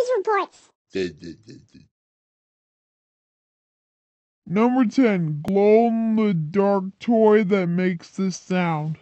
these reports. Number 10. Glow in the dark toy that makes this sound.